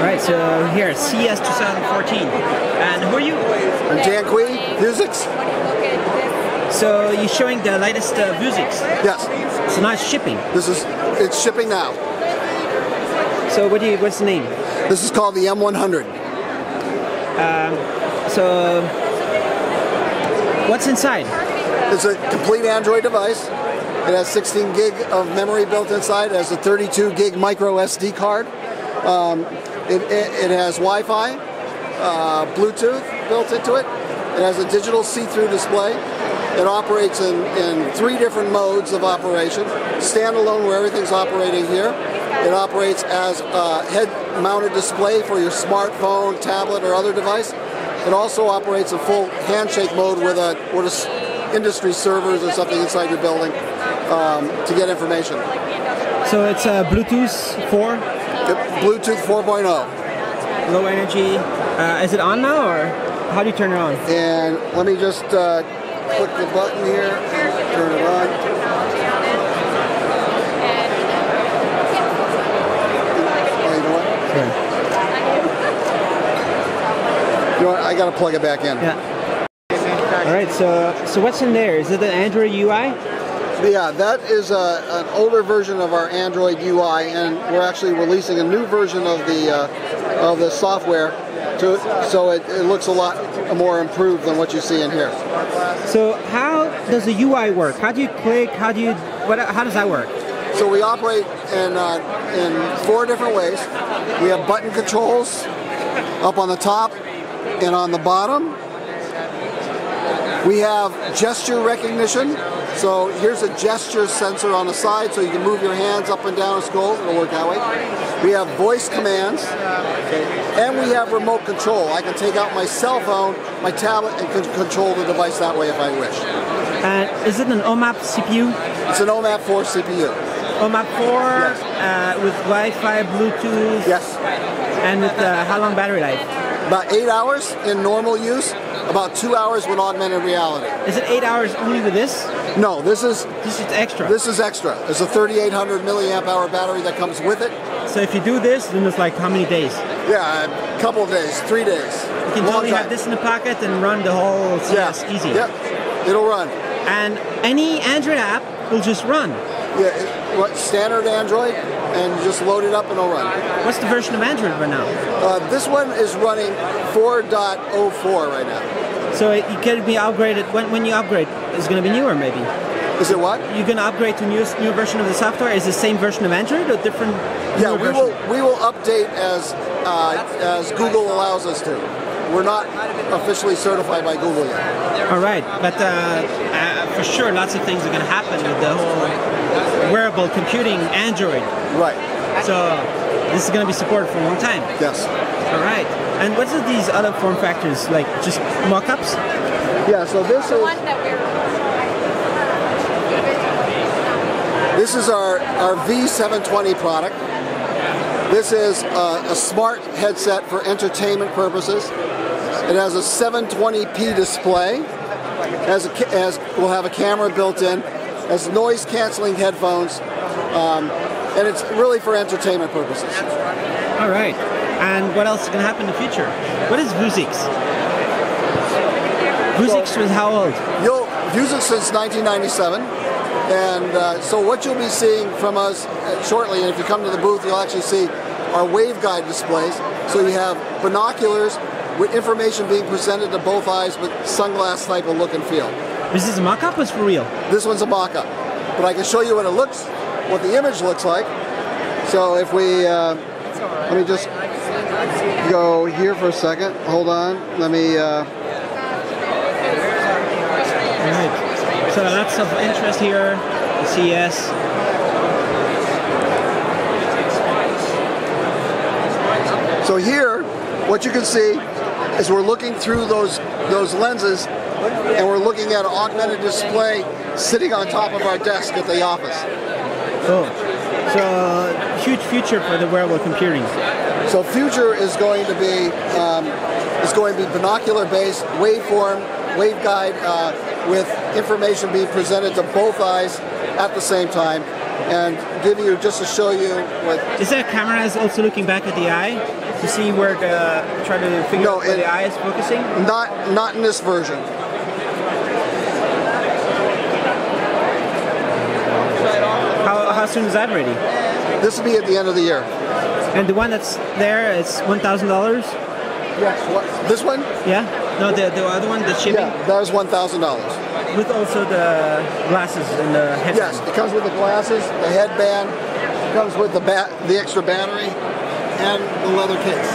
Right, so here, CES 2014. And who are you? I'm Dan Kui, Vuzix. So you're showing the latest uh, Vuzix. Yes, So now it's shipping. this is, it's shipping now. So what do you, what's the name? This is called the M100. So what's inside? It's a complete Android device. It has 16 gig of memory built inside. It has a 32 gig micro SD card. Um, it, it, it has Wi-Fi, uh, Bluetooth built into it. It has a digital see-through display. It operates in, in three different modes of operation. Standalone, where everything's operating here. It operates as a head-mounted display for your smartphone, tablet, or other device. It also operates in full handshake mode with a with a industry servers or something inside your building um, to get information. So it's uh, Bluetooth 4, Yep, Bluetooth 4.0. low energy. Uh, is it on now or how do you turn it on? And let me just uh, click the button here, turn it on. Oh, you know what? You know what? I gotta plug it back in. Yeah. All right, so so what's in there? Is it the Android UI? Yeah, that is a, an older version of our Android UI, and we're actually releasing a new version of the uh, of the software, to, so it, it looks a lot more improved than what you see in here. So how does the UI work? How do you click? How do you what? How does that work? So we operate in uh, in four different ways. We have button controls up on the top and on the bottom. We have gesture recognition. So here's a gesture sensor on the side, so you can move your hands up and down and scroll. It'll work that way. We have voice commands, and we have remote control. I can take out my cell phone, my tablet, and con- control the device that way if I wish. And is it an OMAP CPU? It's an OMAP 4 CPU. OMAP 4 uh, with Wi-Fi, Bluetooth, Yes. and with uh, how long battery life? About eight hours in normal use, about two hours with augmented reality. Is it eight hours only with this? No, this is This is extra. this is extra. It's a 3,800 milliamp hour battery that comes with it. so if you do this, then it's like how many days? Yeah, a couple of days, three days. You can Long totally have this in the pocket and run the whole Yeah, CS easy. Yep, it'll run. And any Android app will just run. Yeah, it, what standard Android, and just load it up and it'll run. What's the version of Android right now? Uh, this one is running 4.04 right now. So it, it can be upgraded when, when you upgrade. It's going to be newer, maybe. Is it what? You're going to upgrade to new new version of the software. Is the same version of Android or different? Yeah, we version? will we will update as uh, as Google allows us to. We're not officially certified by Google yet. All right, but uh, uh, for sure, lots of things are going to happen with the whole wearable computing Android. Right. So this is going to be supported for a long time. Yes. All right. And what's with these other form factors, like just mock-ups? Yeah. So this The is one that we're this is our our V720 product. This is a, a smart headset for entertainment purposes. It has a 720p display. Has a ca- has will have a camera built in. Has noise canceling headphones. Um, and it's really for entertainment purposes. All right. And what else is going to happen in the future? What is Vuzix? Vuzix was how old? You'll use it since 1997, and uh, so what you'll be seeing from us uh, shortly, and if you come to the booth, you'll actually see our waveguide displays. So you have binoculars with information being presented to both eyes, with sunglass type of look and feel. This Is a mock-up or for real? This one's a mock-up, but I can show you what it looks, what the image looks like. So if we, uh, let me just go here for a second. Hold on. Let me. Uh, All right. So lots of interest here. The CES. So here, what you can see is we're looking through those those lenses, and we're looking at an augmented display sitting on top of our desk at the office. Cool. So huge future for the wearable computing. So future is going to be um, is going to be binocular based waveform waveguide uh, with information being presented to both eyes at the same time, and give you just to show you what. Is that camera is also looking back at the eye to see where the try to figure No, out where it- the eye is focusing? Not not in this version. How, how soon is that ready? This will be at the end of the year. And the one that's there is one thousand dollars. Yes. What, this one? Yeah. No, the the other one, the shipping Yeah, that was one thousand dollars. with also the glasses and the headband. Yes, it comes with the glasses, the headband, comes with the bat, the extra battery, and the leather case.